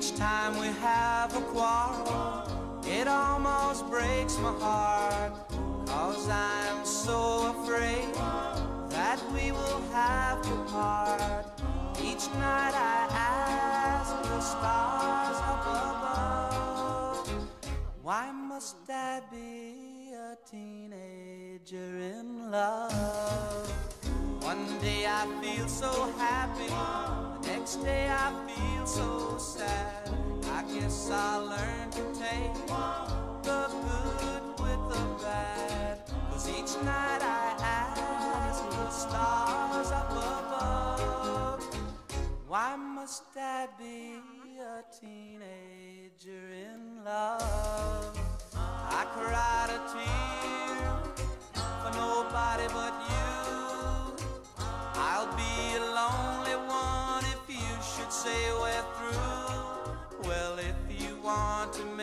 have a quarrel, it almost breaks my heart. Cause I'm so afraid that we will have to part. Each night I ask the stars up above, why must I be a teenager in love? One day I feel so happy, the next day I feel so. Guess I learned to take the good with the bad. Cause each night I ask the stars up above, why must I be a teenager in love? I cried a tear for nobody but you. I'll be a lonely one if you should say we're through.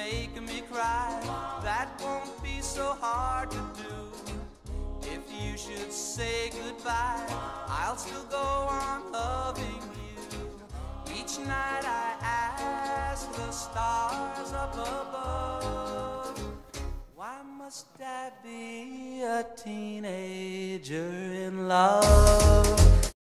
Make me cry, that won't be so hard to do. If you should say goodbye, I'll still go on loving you. Each night I ask the stars up above, why must I be a teenager in love?